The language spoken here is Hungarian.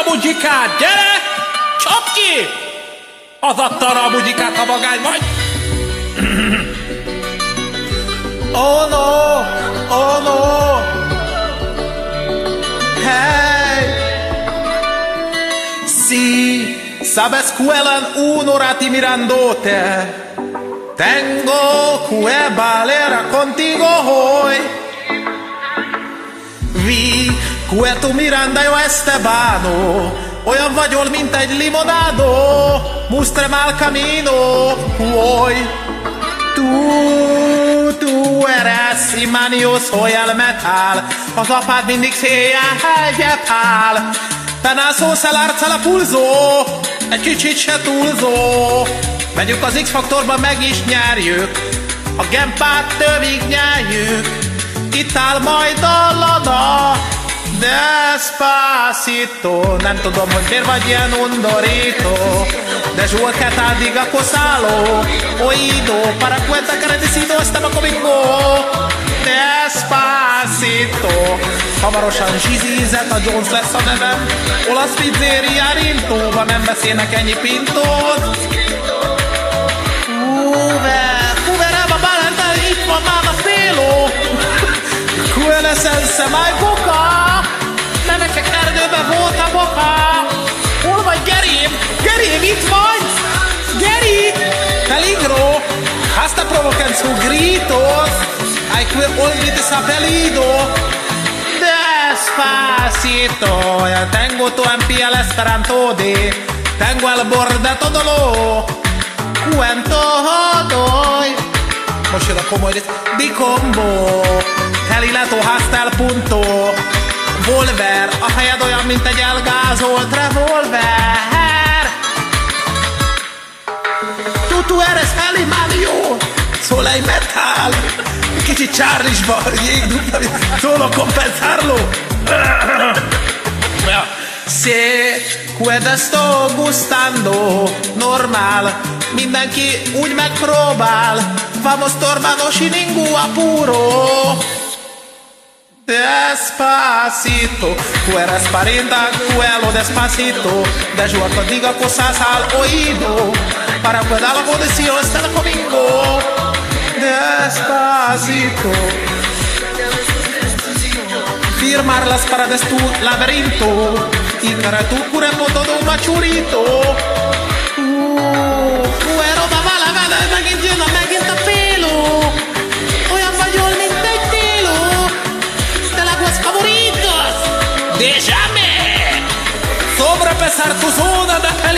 a bugyikát, gyere! Csap ki! Az adta arra a bugyikát, ha vagány vagy. Oh no! Oh no! Hey! Si, sabes cuelan un'orati mirandote. Tengo que valera contigo hoy. Vi, que tu miranda yo Estebano. Olyan vagyol, mint egy limonádó. Mustre mal camino. Hoy. Tu, tu eres imánio soy el metal Az apád mindig széjjel hegyepál Penászósz el arccal a pulzó Egy kicsit se túlzó Megyünk az X-faktorba, meg is nyerjük A gempát tövig nyerjük Itt áll majd a lada Despacito. Nem tudom, hogy miért vagy ilyen undorító. De juro que tá diga cosalo Oído para cuenta que necesito estaba conmigo Despacito. Hamarosan zsizizet, a Jones lesz a nevem. Olasz pizzeria rintóba nem beszélnek ennyi pintót. Uve, uverava balanta, itt van a féló Quelle sense mai boka سنة كخرد بموت ابوها والله hasta provocan sus gritos. Hay que oír desapelido despacito. Ya tengo tu en piel esperanto de tengo al borde todo lo cuento doy. Moshe, ¿cómo eres? Di combo, calila hasta el punto. Volver A helyed olyan, mint egy elgázolt revolver. Tu, eres Heli Mario Soleil metal. Kicsit Charlie-sba jégdupla Solo compensarlo. Se queda sto gustando Normal Mindenki úgy megpróbál. Vamos tormano sin ningún apuro Despacito, tú eres parienta, cuelo despacito. De Joaquín diga cosas al oído, para cuidar la condición estar conmigo. Despacito, firmar las paredes tu laberinto, y cara tu cuerpo todo machurito. pasar tus dudas.